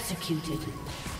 executed.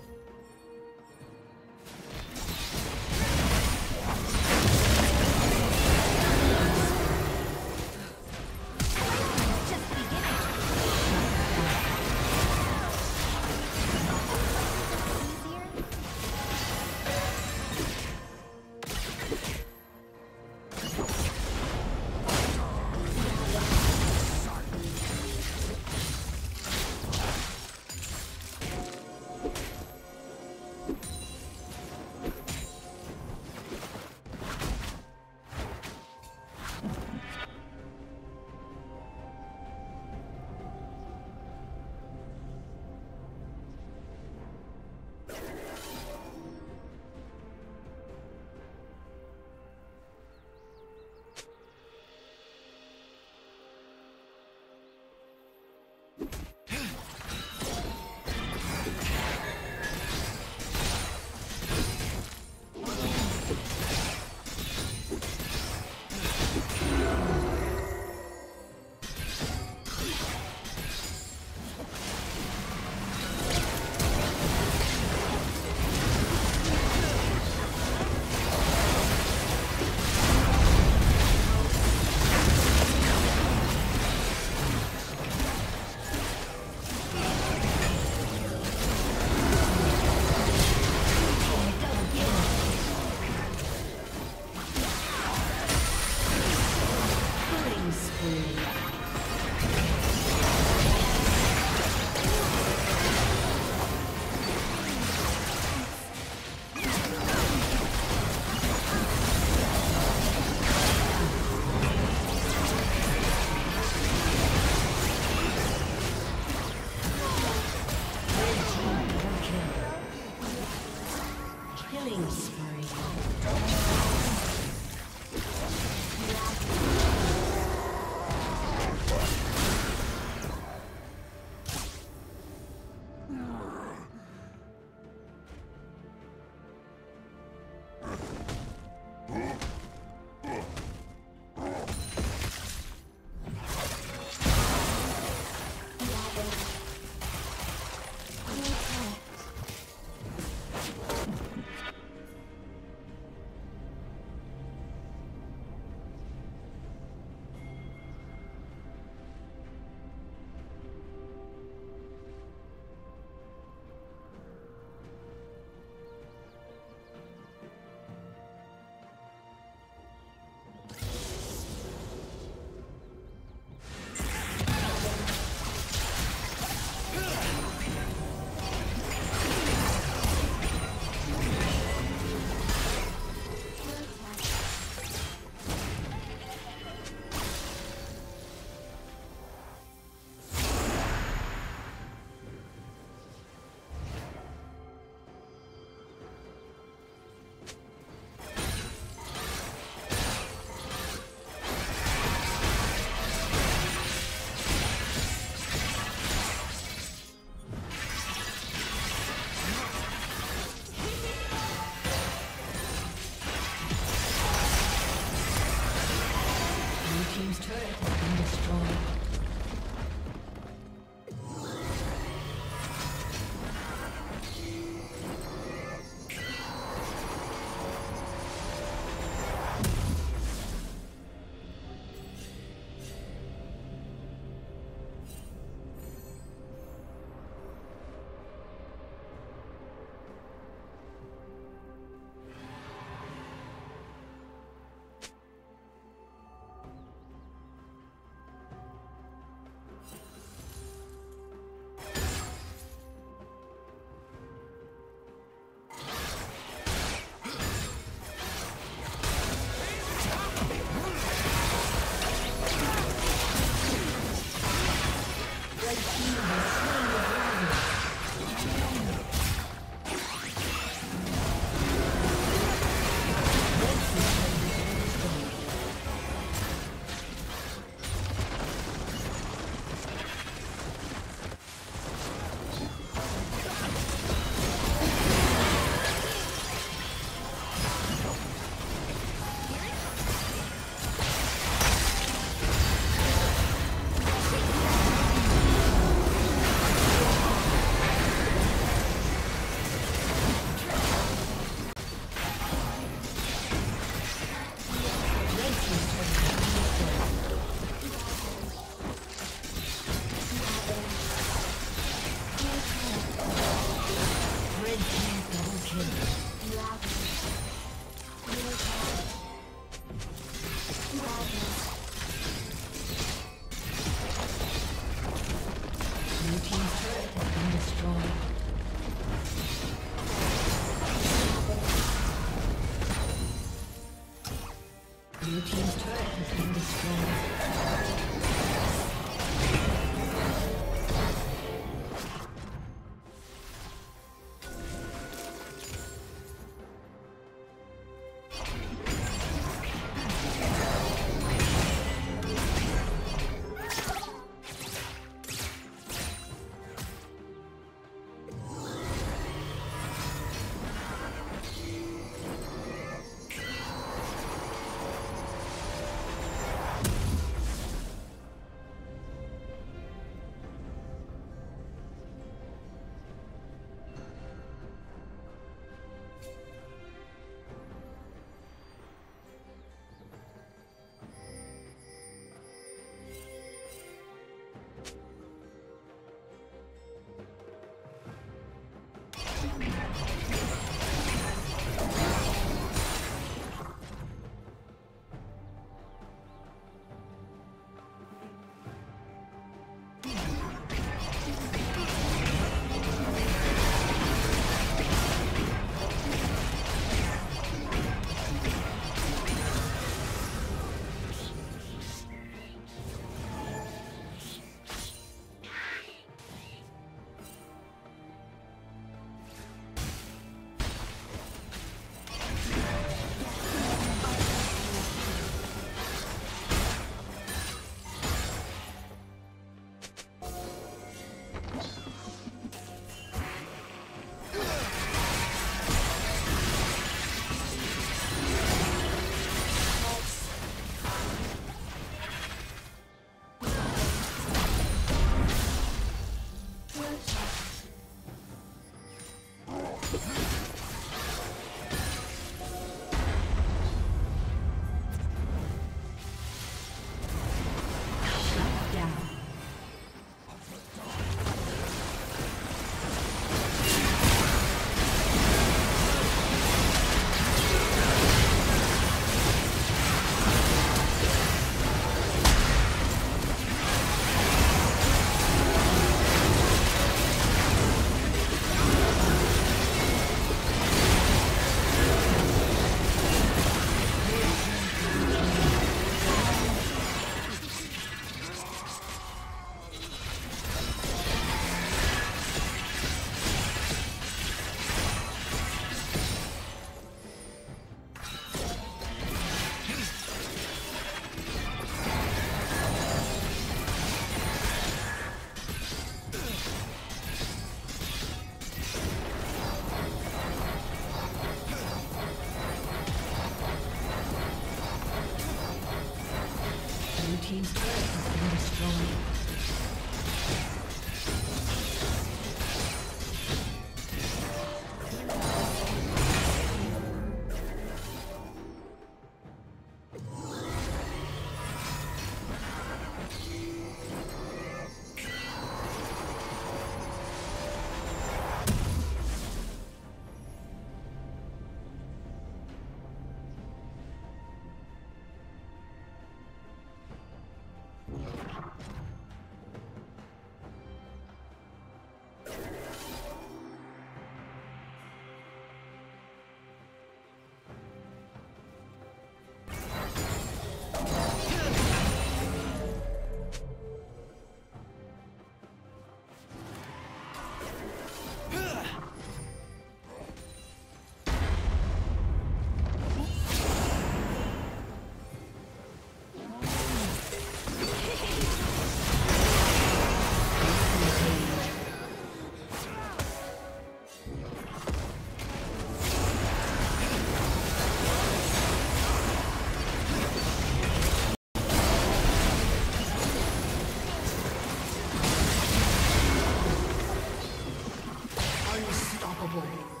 unstoppable.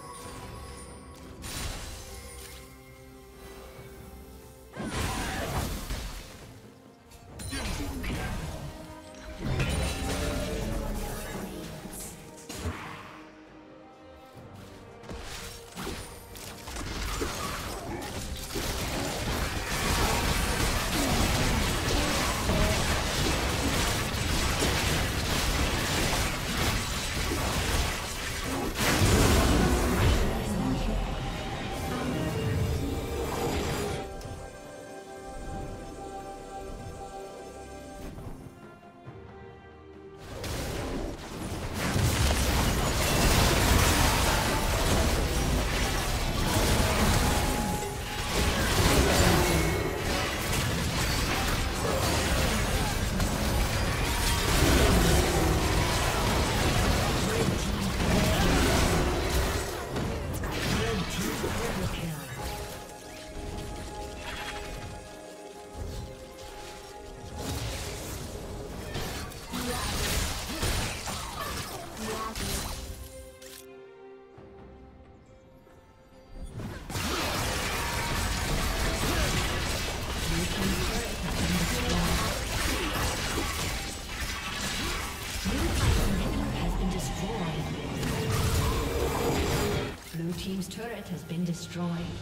Been destroyed.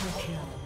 Triple kill.